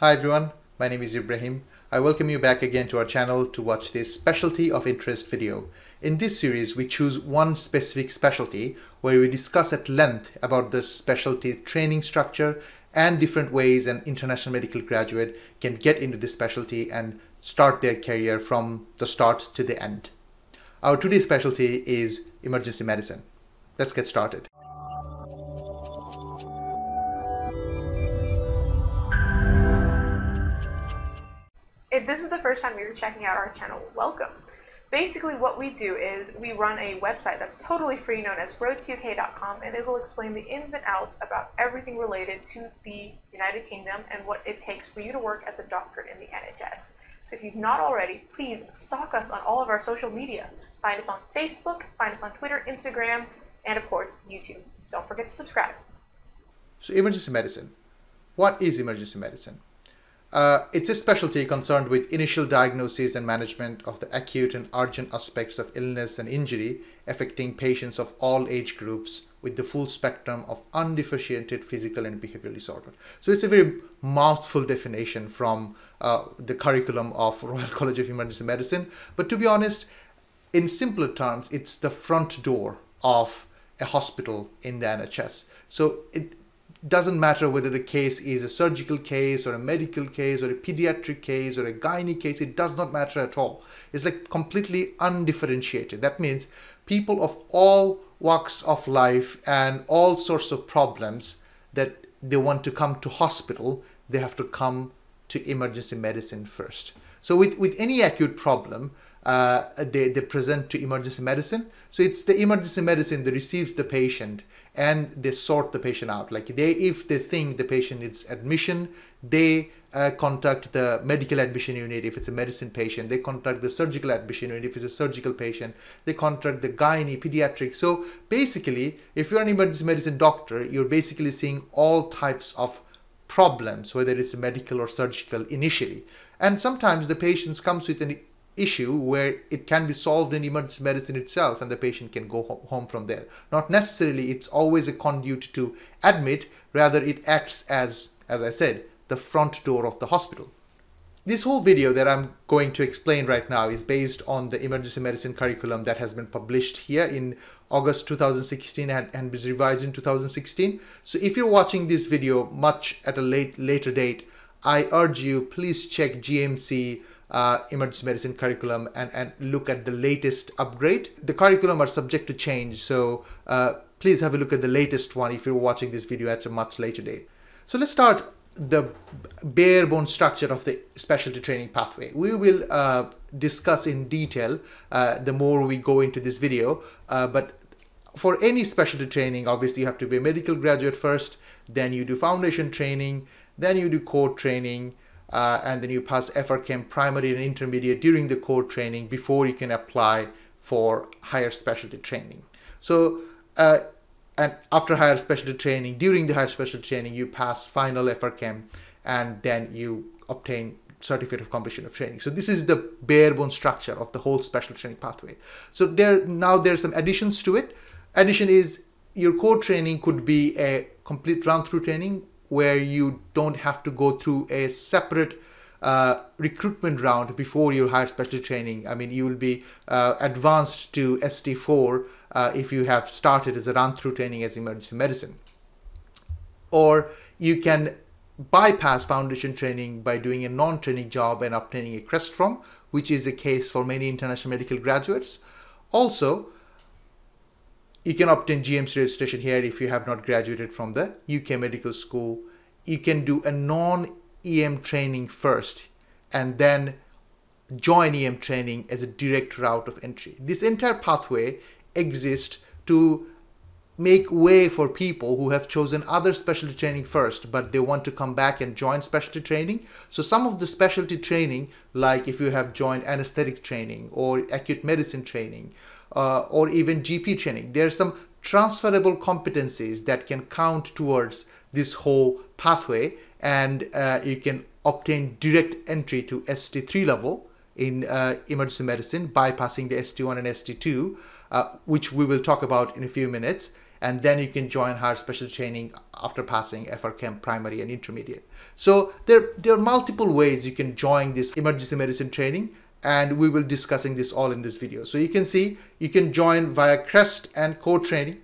Hi everyone, my name is Ibrahim. I welcome you back again to our channel to watch this specialty of interest video. In this series, we choose one specific specialty where we discuss at length about the specialty training structure and different ways an international medical graduate can get into this specialty and start their career from the start to the end. Our today's specialty is emergency medicine. Let's get started. If this is the first time you're checking out our channel, welcome. Basically what we do is we run a website that's totally free known as roadtouk.com and it will explain the ins and outs about everything related to the United Kingdom and what it takes for you to work as a doctor in the NHS. So if you've not already, please stalk us on all of our social media. Find us on Facebook, find us on Twitter, Instagram, and of course, YouTube. Don't forget to subscribe. So emergency medicine. What is emergency medicine? Uh, it's a specialty concerned with initial diagnosis and management of the acute and urgent aspects of illness and injury affecting patients of all age groups with the full spectrum of undifferentiated physical and behavioral disorder. So it's a very mouthful definition from uh, the curriculum of Royal College of Emergency Medicine. But to be honest, in simpler terms, it's the front door of a hospital in the NHS. So it doesn't matter whether the case is a surgical case or a medical case or a pediatric case or a gynae case, it does not matter at all. It's like completely undifferentiated. That means people of all walks of life and all sorts of problems that they want to come to hospital, they have to come to emergency medicine first. So with, with any acute problem, uh, they, they present to emergency medicine. So it's the emergency medicine that receives the patient and they sort the patient out. Like they, if they think the patient needs admission, they uh, contact the medical admission unit if it's a medicine patient. They contact the surgical admission unit if it's a surgical patient. They contact the gynae, pediatric. So basically, if you're an emergency medicine doctor, you're basically seeing all types of problems, whether it's medical or surgical initially. And sometimes the patients comes with an issue where it can be solved in emergency medicine itself and the patient can go home from there. Not necessarily it's always a conduit to admit, rather it acts as, as I said, the front door of the hospital. This whole video that I'm going to explain right now is based on the emergency medicine curriculum that has been published here in August 2016 and, and was revised in 2016. So if you're watching this video much at a late later date, I urge you please check GMC uh, emergency medicine curriculum and, and look at the latest upgrade. The curriculum are subject to change, so uh, please have a look at the latest one if you're watching this video at a much later date. So let's start the bare bone structure of the specialty training pathway. We will uh, discuss in detail uh, the more we go into this video, uh, but for any specialty training, obviously you have to be a medical graduate first, then you do foundation training, then you do core training, uh, and then you pass FRCEM primary and intermediate during the core training before you can apply for higher specialty training. So, uh, and after higher specialty training, during the higher specialty training, you pass final FRCEM and then you obtain certificate of completion of training. So this is the bare bone structure of the whole special training pathway. So there now there are some additions to it. Addition is your core training could be a complete run through training where you don't have to go through a separate uh, recruitment round before your higher specialty training. I mean, you will be uh, advanced to ST4 uh, if you have started as a run through training as emergency medicine. Or you can bypass foundation training by doing a non training job and obtaining a CREST from, which is a case for many international medical graduates. Also, you can obtain GMC registration here if you have not graduated from the UK medical school. You can do a non-EM training first and then join EM training as a direct route of entry. This entire pathway exists to make way for people who have chosen other specialty training first, but they want to come back and join specialty training. So some of the specialty training, like if you have joined anesthetic training or acute medicine training, uh, or even GP training. There are some transferable competencies that can count towards this whole pathway and uh, you can obtain direct entry to ST3 level in uh, emergency medicine bypassing the ST1 and ST2 uh, which we will talk about in a few minutes and then you can join higher special training after passing FRCEM primary and intermediate. So there, there are multiple ways you can join this emergency medicine training and we will discussing this all in this video. So you can see you can join via CREST and core training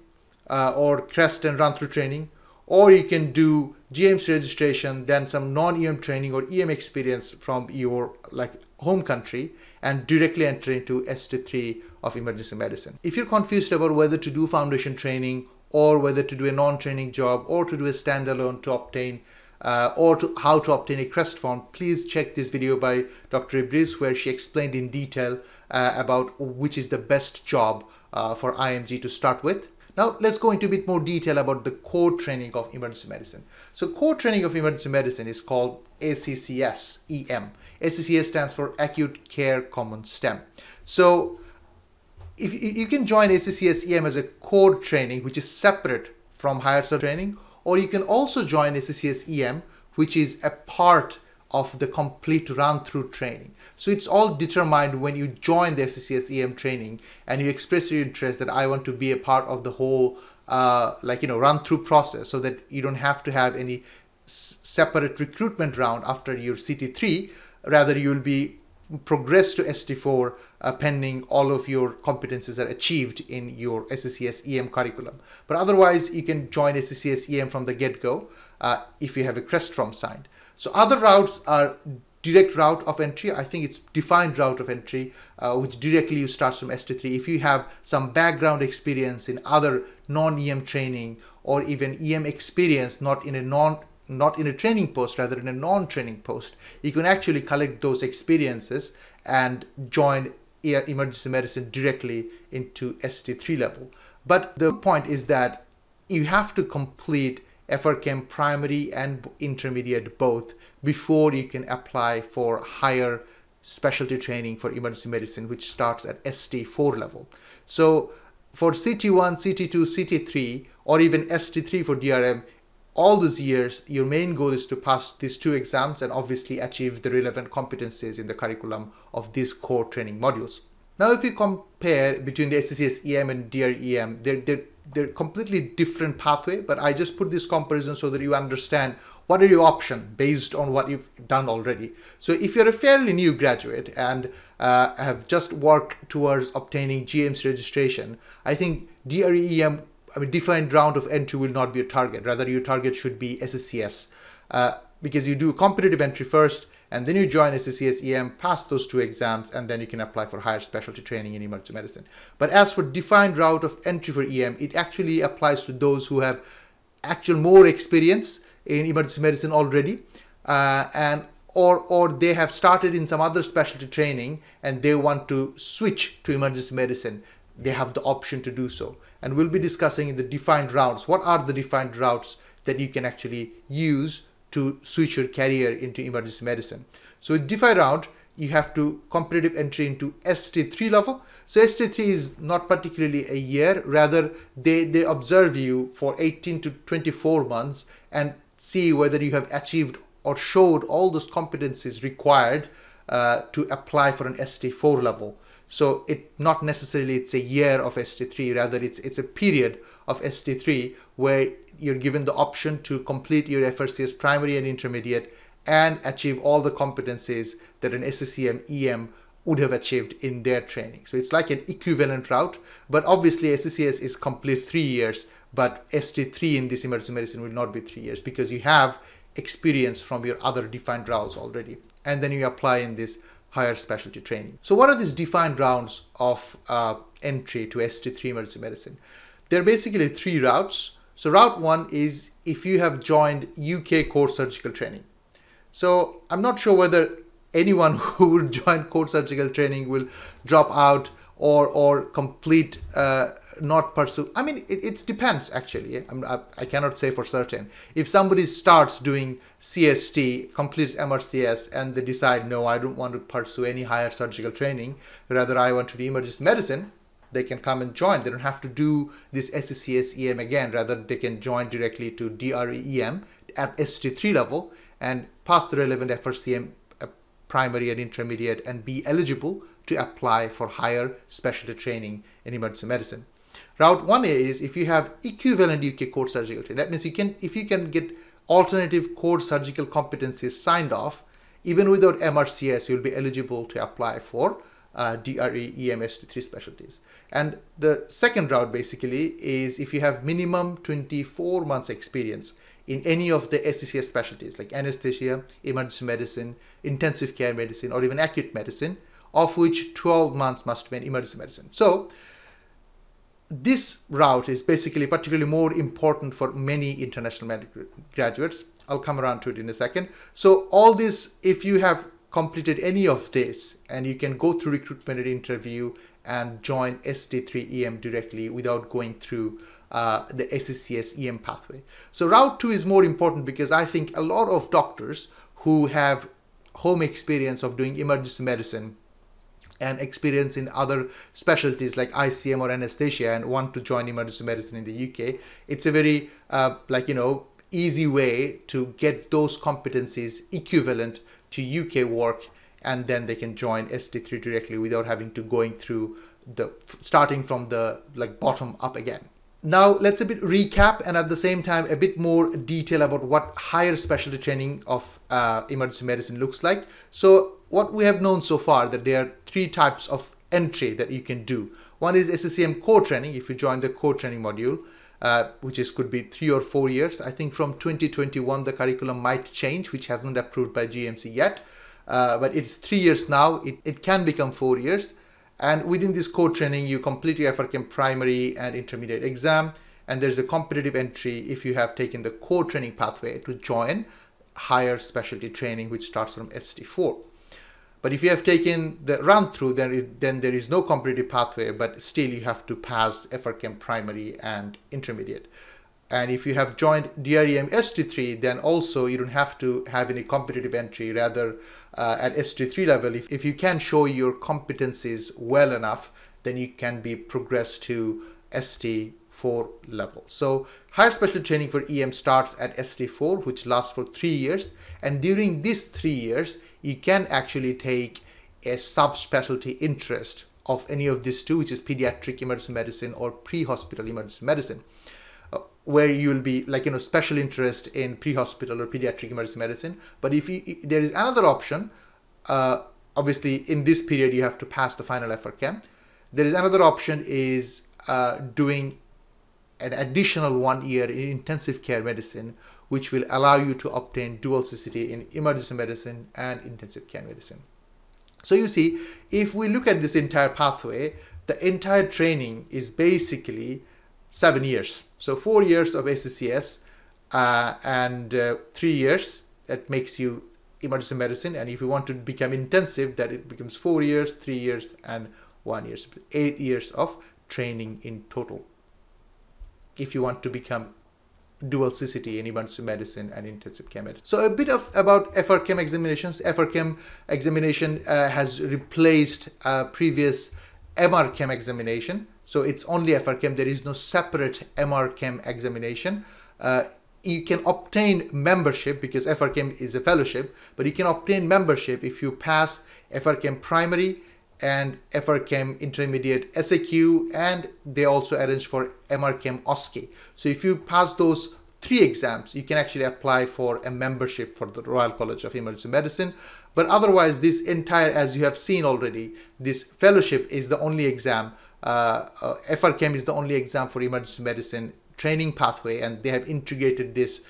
uh, or CREST and run through training or you can do GMC registration, then some non-EM training or EM experience from your like home country and directly enter into ST3 of emergency medicine. If you're confused about whether to do foundation training or whether to do a non-training job or to do a standalone to obtain uh, or to how to obtain a CREST form, please check this video by Dr. Ibris where she explained in detail uh, about which is the best job uh, for IMG to start with. Now let's go into a bit more detail about the core training of emergency medicine. So core training of emergency medicine is called ACCS EM. ACCS stands for Acute Care Common STEM. So if you can join ACCS EM as a core training, which is separate from higher cell training, or you can also join ACCS EM, which is a part of the complete run through training. So it's all determined when you join the ACCS EM training and you express your interest that I want to be a part of the whole uh, like you know run through process so that you don't have to have any separate recruitment round after your CT3 rather you'll be progress to ST4 uh, pending all of your competencies are achieved in your ACCS EM curriculum. But otherwise, you can join ACCS EM from the get-go uh, if you have a CREST form signed. So other routes are direct route of entry. I think it's defined route of entry, uh, which directly you start from ST3. If you have some background experience in other non-EM training or even EM experience, not in a non not in a training post, rather in a non-training post, you can actually collect those experiences and join emergency medicine directly into ST3 level. But the point is that you have to complete FRCEM primary and intermediate both before you can apply for higher specialty training for emergency medicine, which starts at ST4 level. So for CT1, CT2, CT3, or even ST3 for DRM, all those years, your main goal is to pass these two exams and obviously achieve the relevant competencies in the curriculum of these core training modules. Now, if you compare between the ACCS EM and DREM, they're, they're, they're completely different pathway, but I just put this comparison so that you understand what are your options based on what you've done already. So if you're a fairly new graduate and uh, have just worked towards obtaining GMC registration, I think DREM I mean, defined round of entry will not be a target. Rather, your target should be ACCS uh, because you do competitive entry first and then you join ACCS EM, pass those two exams, and then you can apply for higher specialty training in emergency medicine. But as for defined route of entry for EM, it actually applies to those who have actual more experience in emergency medicine already uh, and or or they have started in some other specialty training and they want to switch to emergency medicine they have the option to do so. And we'll be discussing in the defined routes. What are the defined routes that you can actually use to switch your career into emergency medicine? So with defined route, you have to competitive entry into ST3 level. So ST3 is not particularly a year, rather they, they observe you for 18 to 24 months and see whether you have achieved or showed all those competencies required uh, to apply for an ST4 level. So it not necessarily it's a year of ST3, rather it's it's a period of ST3 where you're given the option to complete your FRCS primary and intermediate and achieve all the competencies that an SCCM EM would have achieved in their training. So it's like an equivalent route, but obviously ACCS is complete three years, but ST3 in this emergency medicine will not be three years because you have experience from your other defined routes already. And then you apply in this higher specialty training. So what are these defined rounds of uh, entry to ST3 emergency medicine? There are basically three routes. So route one is if you have joined UK core surgical training. So I'm not sure whether anyone who would join core surgical training will drop out or or complete uh, not pursue i mean it, it depends actually. I, I cannot say for certain. If somebody starts doing cst completes mrcs and they decide no i don't want to pursue any higher surgical training rather i want to do emergency medicine they can come and join. They don't have to do this accs em again. Rather they can join directly to DREM at st3 level and pass the relevant frcm primary and intermediate and be eligible to apply for higher specialty training in emergency medicine. Route 1A is if you have equivalent UK core surgical training. That means you can if you can get alternative core surgical competencies signed off, even without MRCS, you'll be eligible to apply for uh, DRE EMST3 specialties. And the second route basically is if you have minimum 24 months experience in any of the ACCS specialties like anesthesia, emergency medicine, intensive care medicine, or even acute medicine, of which 12 months must be in emergency medicine. So this route is basically particularly more important for many international medical graduates. I'll come around to it in a second. So all this, if you have completed any of this and you can go through recruitment interview and join ST3 EM directly without going through uh, the ACCS EM pathway. So route two is more important because I think a lot of doctors who have home experience of doing emergency medicine and experience in other specialties like ICM or anesthesia and want to join emergency medicine in the UK, it's a very uh, like you know easy way to get those competencies equivalent to UK work and then they can join ST3 directly without having to going through the starting from the like bottom up again. Now let's a bit recap and at the same time a bit more detail about what higher specialty training of uh, emergency medicine looks like. So what we have known so far that there are three types of entry that you can do. One is SCCM core training if you join the core training module. Uh, which is could be three or four years. I think from 2021 the curriculum might change, which hasn't approved by GMC yet, uh, but it's three years now. It, it can become four years. And within this core training, you complete your FRCEM primary and intermediate exam. And there's a competitive entry if you have taken the core training pathway to join higher specialty training, which starts from ST4. But if you have taken the run through, then, it, then there is no competitive pathway, but still you have to pass FRCEM primary and intermediate. And if you have joined DREM ST3, then also you don't have to have any competitive entry. Rather, uh, at ST3 level, if, if you can show your competencies well enough, then you can be progressed to ST4 level. So higher special training for EM starts at ST4, which lasts for three years. And during these three years, you can actually take a subspecialty interest of any of these two, which is pediatric emergency medicine or pre-hospital emergency medicine where you'll be like you know special interest in pre-hospital or pediatric emergency medicine. But if you, there is another option uh, obviously in this period you have to pass the final effort FRCEM there is another option is uh, doing an additional one year in intensive care medicine which will allow you to obtain dual CCT in emergency medicine and intensive care medicine. So you see if we look at this entire pathway the entire training is basically seven years. So four years of ACCS uh, and uh, three years, that makes you emergency medicine. And if you want to become intensive, that it becomes four years, three years, and one year. So eight years of training in total. If you want to become dual CCT in emergency medicine and intensive care medicine. So a bit of about FRCEM examinations. FRCEM examination uh, has replaced uh, previous MRCEM examination. So it's only FRCEM. There is no separate MRCEM examination. Uh, you can obtain membership because FRCEM is a fellowship, but you can obtain membership if you pass FRCEM primary and FRCEM intermediate SAQ, and they also arrange for MRCEM OSCE. So if you pass those three exams, you can actually apply for a membership for the Royal College of Emergency Medicine. But otherwise, this entire, as you have seen already, this fellowship is the only exam uh, uh, FRCEM is the only exam for emergency medicine training pathway, and they have integrated this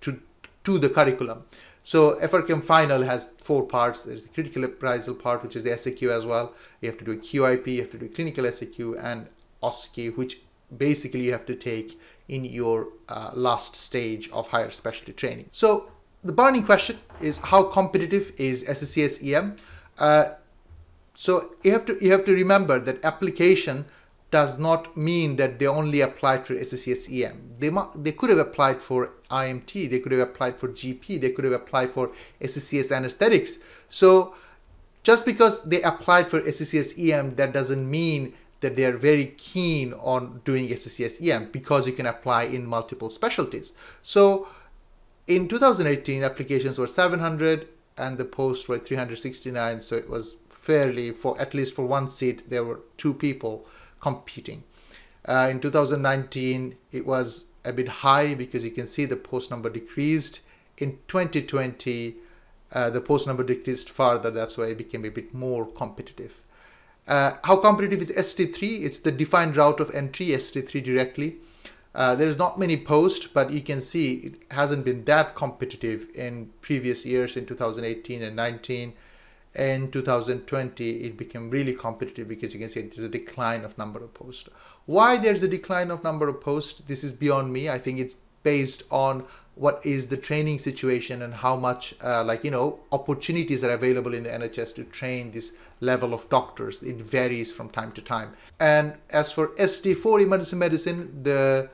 to to the curriculum. So FRCEM final has four parts. There's the critical appraisal part, which is the SAQ as well. You have to do a QIP, you have to do a clinical SAQ and OSCE, which basically you have to take in your uh, last stage of higher specialty training. So the burning question is how competitive is ACCS EM? Uh, so you have to you have to remember that application does not mean that they only applied for ACCS EM. They, they could have applied for IMT, they could have applied for GP, they could have applied for ACCS anesthetics. So just because they applied for ACCS EM, that doesn't mean that they are very keen on doing ACCS EM because you can apply in multiple specialties. So in 2018, applications were 700 and the posts were 369. So it was fairly for at least for one seat there were two people competing Uh, in 2019, it was a bit high because you can see the post number decreased. In 2020, uh, the post number decreased further. That's why it became a bit more competitive. Uh, how competitive is ST3? It's the defined route of entry, ST3 directly. Uh, there's not many posts, but you can see it hasn't been that competitive in previous years in 2018 and 19. In 2020, it became really competitive because you can see there's a decline of number of posts. Why there's a decline of number of posts? This is beyond me. I think it's based on what is the training situation and how much uh, like you know opportunities are available in the nhs to train this level of doctors it varies from time to time and as for st4 emergency medicine the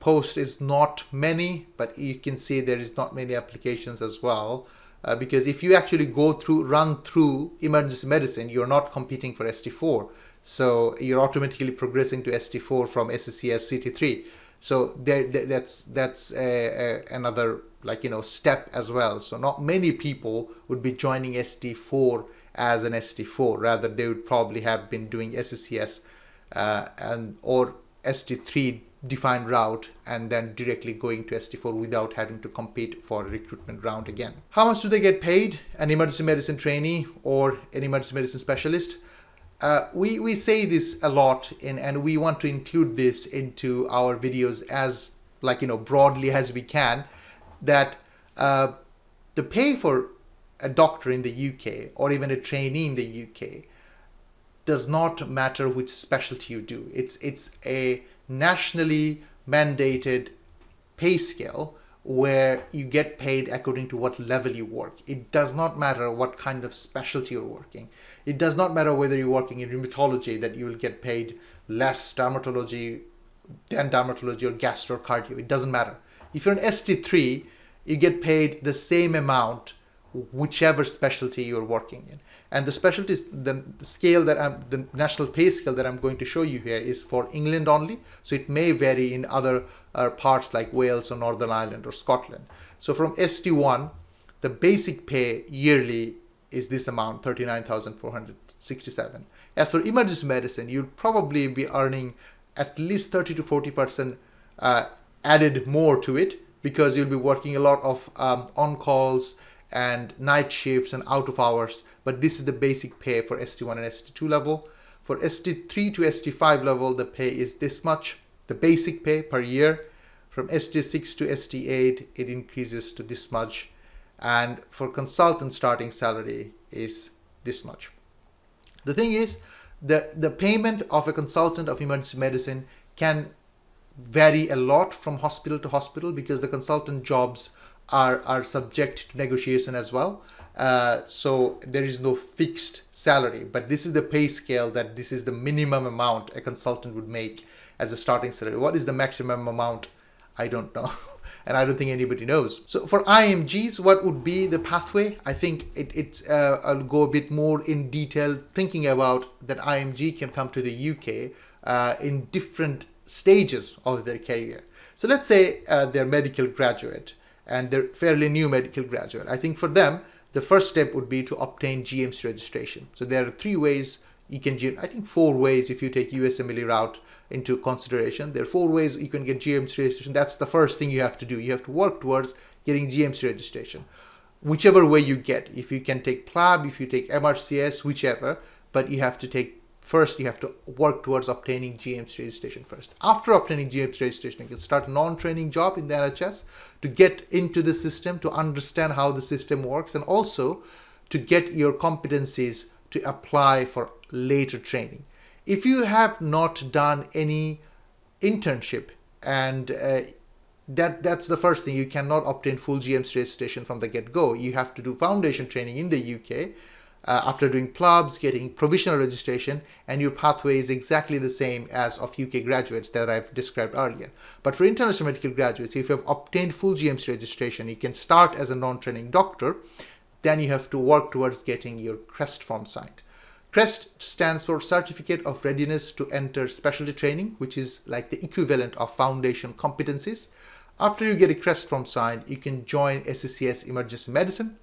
post is not many but you can see there is not many applications as well uh, because if you actually go through run through emergency medicine you're not competing for st4 so you're automatically progressing to st4 from sscs ct3 so there, that's that's a, a, another like you know step as well. So not many people would be joining st4 as an st4 rather they would probably have been doing sscs uh, and or st3 defined route and then directly going to st4 without having to compete for a recruitment round again. How much do they get paid an emergency medicine trainee or an emergency medicine specialist? Uh, we, we say this a lot in, and we want to include this into our videos as like you know broadly as we can that uh, the pay for a doctor in the UK or even a trainee in the UK does not matter which specialty you do. It's it's a nationally mandated pay scale where you get paid according to what level you work. It does not matter what kind of specialty you're working. It does not matter whether you're working in rheumatology that you will get paid less dermatology than dermatology or gastrocardio. It doesn't matter. If you're an ST3, you get paid the same amount whichever specialty you're working in. And the specialties, the scale that I'm, the national pay scale that I'm going to show you here is for England only. So it may vary in other uh, parts like Wales or Northern Ireland or Scotland. So from ST1, the basic pay yearly is this amount, 39,467. As for emergency medicine, you'll probably be earning at least 30 to 40% uh, added more to it because you'll be working a lot of um, on calls and night shifts and out of hours. But this is the basic pay for ST1 and ST2 level. For ST3 to ST5 level, the pay is this much, the basic pay per year. From ST6 to ST8, it increases to this much. And for consultant starting salary is this much. The thing is, the, the payment of a consultant of emergency medicine can vary a lot from hospital to hospital because the consultant jobs are, are subject to negotiation as well. Uh, so there is no fixed salary, but this is the pay scale that this is the minimum amount a consultant would make as a starting salary. What is the maximum amount? I don't know. and I don't think anybody knows. So for IMGs, what would be the pathway? I think it, it's, uh, I'll go a bit more in detail thinking about that IMG can come to the UK uh, in different stages of their career. So let's say uh, they're medical graduate and they're fairly new medical graduate. I think for them, the first step would be to obtain GMC registration. So there are three ways you can, get, I think four ways if you take USMLE route into consideration. There are four ways you can get GMC registration. That's the first thing you have to do. You have to work towards getting GMC registration. Whichever way you get, if you can take PLAB, if you take MRCS, whichever, but you have to take first you have to work towards obtaining GMC registration first. After obtaining GMC registration, you can start a non-training job in the NHS to get into the system, to understand how the system works, and also to get your competencies to apply for later training. If you have not done any internship and uh, that that's the first thing you cannot obtain full GMC registration from the get-go you have to do foundation training in the UK uh, after doing PLABs, getting provisional registration, and your pathway is exactly the same as of UK graduates that I've described earlier. But for international medical graduates, if you have obtained full GMC registration, you can start as a non-training doctor, then you have to work towards getting your CREST form signed. CREST stands for Certificate of Readiness to Enter Specialty Training, which is like the equivalent of foundation competencies. After you get a CREST form signed, you can join ACCS Emergency Medicine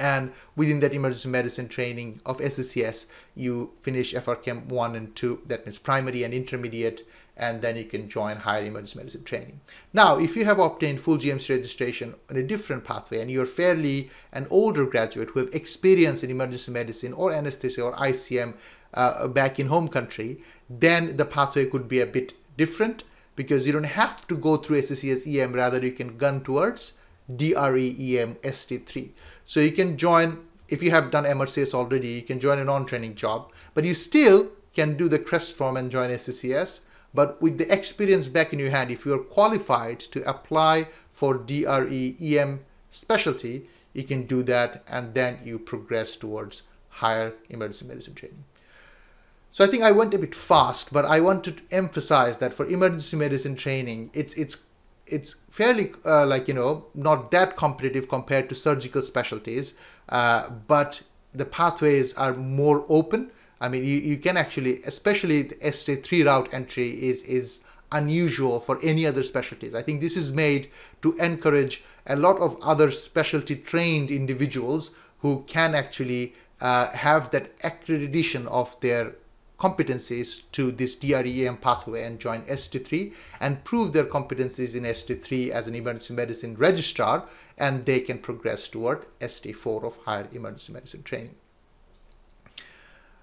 and within that emergency medicine training of SECS, you finish FRCEM 1 and 2, that means primary and intermediate, and then you can join higher emergency medicine training. Now, if you have obtained full GMC registration on a different pathway and you're fairly an older graduate who have experience in emergency medicine or anesthesia or ICM uh, back in home country, then the pathway could be a bit different because you don't have to go through SECS EM, rather you can gun towards DRE EM ST3. So you can join, if you have done MRCS already, you can join a non-training job, but you still can do the CREST form and join ACCS. But with the experience back in your hand, if you are qualified to apply for DRE EM specialty, you can do that and then you progress towards higher emergency medicine training. So I think I went a bit fast, but I want to emphasize that for emergency medicine training, it's it's it's fairly uh, like you know not that competitive compared to surgical specialties uh, but the pathways are more open. I mean you, you can actually especially the st3 route entry is is unusual for any other specialties. I think this is made to encourage a lot of other specialty trained individuals who can actually uh, have that accreditation of their competencies to this DREM pathway and join ST3 and prove their competencies in ST3 as an emergency medicine registrar and they can progress toward ST4 of higher emergency medicine training.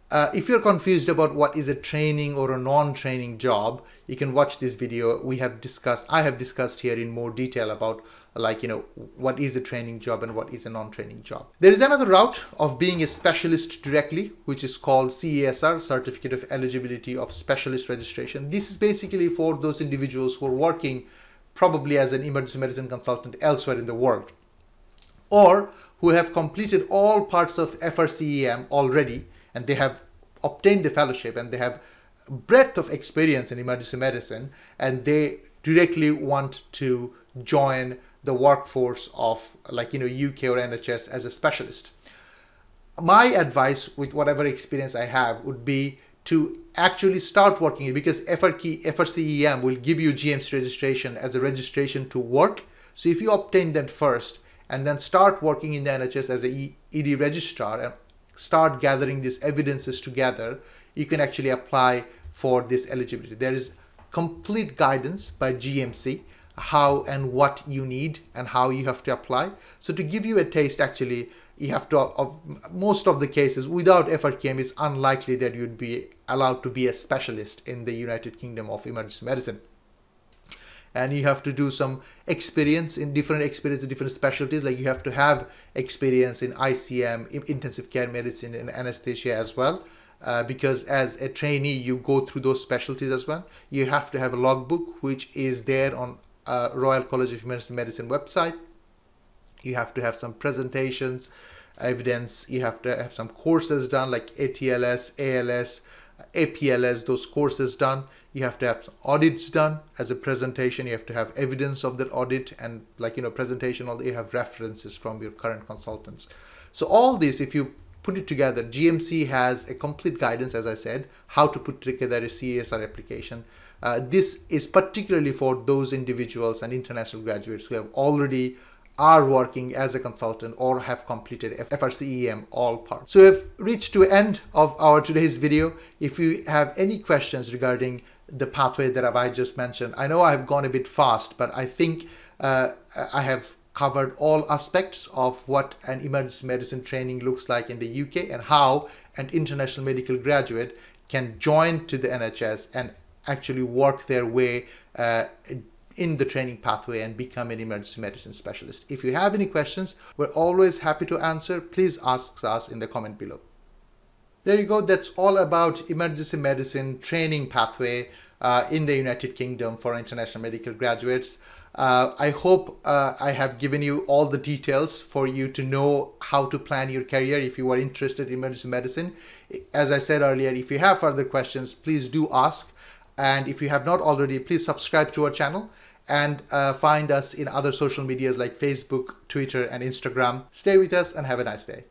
Uh, if you're confused about what is a training or a non-training job, you can watch this video. We have discussed, I have discussed here in more detail about like, you know, what is a training job and what is a non-training job. There is another route of being a specialist directly, which is called CESR, Certificate of Eligibility of Specialist Registration. This is basically for those individuals who are working probably as an emergency medicine consultant elsewhere in the world or who have completed all parts of FRCEM already and they have obtained the fellowship and they have breadth of experience in emergency medicine and they directly want to join the workforce of like you know UK or NHS as a specialist. My advice with whatever experience I have would be to actually start working because FRC, FRCEM will give you GMC registration as a registration to work. So if you obtain that first and then start working in the NHS as a ED registrar and start gathering these evidences together, you can actually apply for this eligibility. There is complete guidance by GMC how and what you need and how you have to apply. So to give you a taste, actually, you have to, of most of the cases, without FRCM, it's unlikely that you'd be allowed to be a specialist in the United Kingdom of emergency medicine. And you have to do some experience in different experience in different specialties. Like you have to have experience in ICM intensive care medicine and anesthesia as well uh, because as a trainee you go through those specialties as well. You have to have a logbook which is there on uh, Royal College of Emergency Medicine website. You have to have some presentations evidence you have to have some courses done like ATLS ALS APLS those courses done. You have to have audits done as a presentation. You have to have evidence of that audit and like you know presentation although you have references from your current consultants. So all this if you put it together gmc has a complete guidance as i said how to put together a csr application uh, this is particularly for those individuals and international graduates who have already are working as a consultant or have completed FRCEM all parts. So we've reached to end of our today's video. If you have any questions regarding the pathway that I just mentioned, I know I've gone a bit fast, but I think uh, I have covered all aspects of what an emergency medicine training looks like in the UK and how an international medical graduate can join to the NHS and actually work their way uh, in the training pathway and become an emergency medicine specialist. If you have any questions, we're always happy to answer. Please ask us in the comment below. There you go. That's all about emergency medicine training pathway uh, in the United Kingdom for international medical graduates. Uh, I hope uh, I have given you all the details for you to know how to plan your career if you are interested in emergency medicine. As I said earlier, if you have further questions, please do ask. And if you have not already, please subscribe to our channel and uh, find us in other social medias like Facebook, Twitter, and Instagram. Stay with us and have a nice day.